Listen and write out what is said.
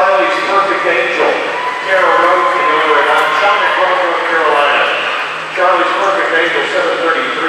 Charlie's Perfect Angel, Tara Road, in order of Shaman North Carolina. Charlie's Perfect Angel, 730